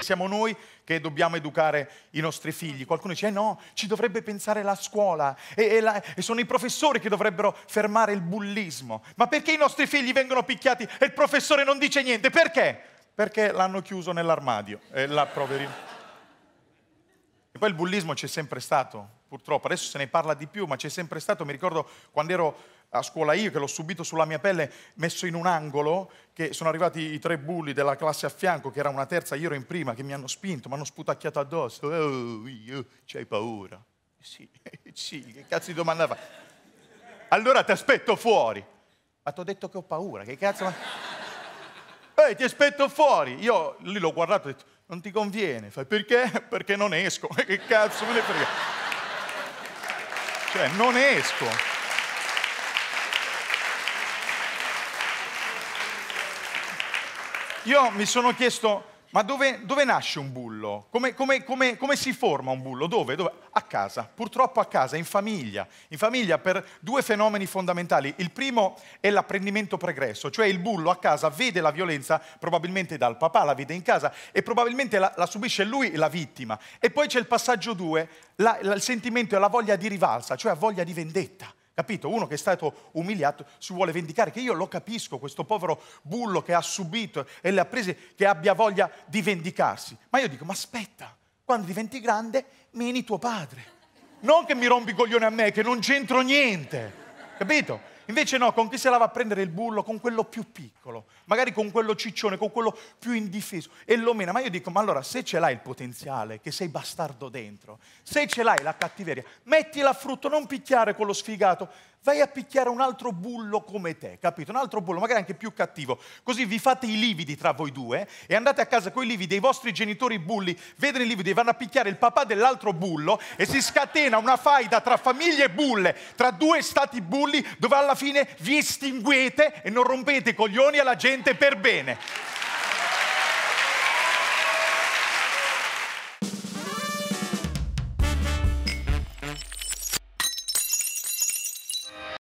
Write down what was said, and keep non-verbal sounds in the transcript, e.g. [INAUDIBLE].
Siamo noi che dobbiamo educare i nostri figli. Qualcuno dice, eh no, ci dovrebbe pensare la scuola e, e, la, e, sono i professori che dovrebbero fermare il bullismo. Ma perché i nostri figli vengono picchiati e il professore non dice niente? Perché? Perché l'hanno chiuso nell'armadio. E la poverino. E poi il bullismo c'è sempre stato, purtroppo. Adesso se ne parla di più, ma c'è sempre stato. Mi ricordo quando ero a scuola io, che l'ho subito sulla mia pelle, messo in un angolo, che sono arrivati i tre bulli della classe a fianco, che era una terza, io ero in prima, che mi hanno spinto, mi hanno sputacchiato addosso. Oh, io, c'hai paura? Sì, [LAUGHS] sì, che cazzo di domanda fa? Allora ti aspetto fuori. Ma ti ho detto che ho paura, che cazzo... [LAUGHS] Ehi, ti aspetto fuori. Io lì l'ho guardato e ho detto, non ti conviene. Fai, perché? Perché non esco. [LAUGHS] che cazzo me ne frega? Cioè, non esco. Io mi sono chiesto, ma dove, dove nasce un bullo? Come, come, come, come, si forma un bullo? Dove? Dove? A casa, purtroppo a casa, in famiglia. In famiglia per due fenomeni fondamentali. Il primo è l'apprendimento pregresso, cioè il bullo a casa vede la violenza probabilmente dal papà, la vede in casa e probabilmente la, la subisce lui la vittima. E poi c'è il passaggio due, la, la, il sentimento e la voglia di rivalsa, cioè voglia di vendetta. Capito? Uno che è stato umiliato si vuole vendicare, che io lo capisco, questo povero bullo che ha subito e le ha prese, che abbia voglia di vendicarsi. Ma io dico, ma aspetta, quando diventi grande, meni tuo padre. Non che mi rompi i coglioni a me, che non c'entro niente. Capito? Invece no, con chi se la va a prendere il bullo? Con quello più piccolo, magari con quello ciccione, con quello più indifeso e lo mena. Ma io dico, ma allora se ce l'hai il potenziale, che sei bastardo dentro, se ce l'hai la cattiveria, mettila a frutto, non picchiare quello sfigato, vai a picchiare un altro bullo come te, capito? Un altro bullo, magari anche più cattivo. Così vi fate i lividi tra voi due e andate a casa con i lividi, i vostri genitori bulli vedono i lividi e vanno a picchiare il papà dell'altro bullo e si scatena una faida tra famiglie bulle, tra due stati bulli, dove alla fine vi estinguete e non rompete i coglioni alla gente per bene.